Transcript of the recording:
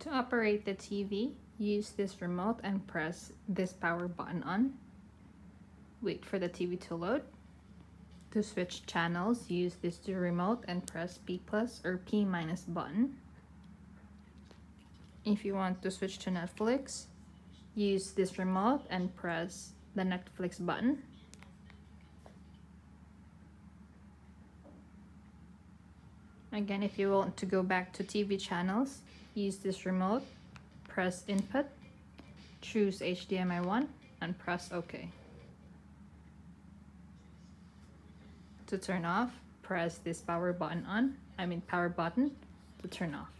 To operate the TV, use this remote and press this power button on. Wait for the TV to load. To switch channels, use this to remote and press P plus or P minus button. If you want to switch to Netflix, use this remote and press the Netflix button. Again, if you want to go back to TV channels, use this remote, press input, choose HDMI 1 and press OK. To turn off, press this power button on, I mean power button to turn off.